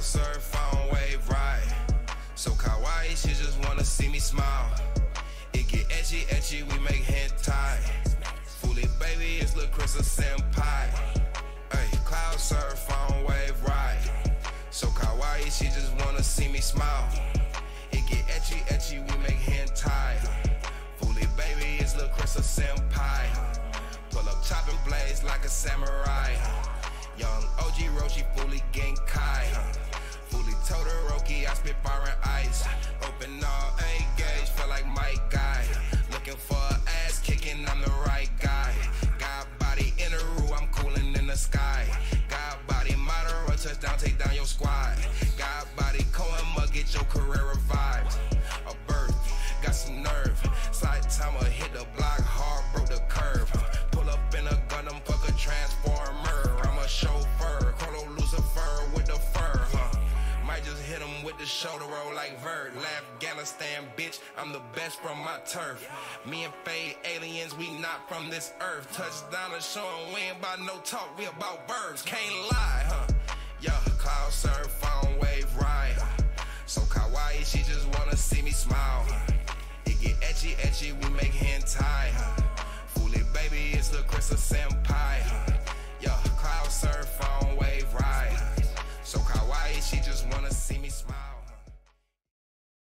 Cloud surf on wave ride. So kawaii, she just wanna see me smile. It get ecchi, ecchi, we make hentai. Fully baby, it's Lil Chrissa senpai. Ay, cloud surf on wave ride. So kawaii, she just wanna see me smile. It get ecchi, ecchi, we make hentai. Fully baby, it's Lil Chrissa senpai. Pull up chopping blades like a samurai. Young OG Roshi, fully Genkai. The shoulder roll like Vert. Afghanistan, bitch, I'm the best from my turf. Me and Fade aliens, we not from this earth. Touchdown is showing we ain't about no talk, we about birds. Can't lie, huh? Yeah, cloud surf on wave ride. So kawaii, she just wanna see me smile. It get ecchi, ecchi, we make hentai. see me smile.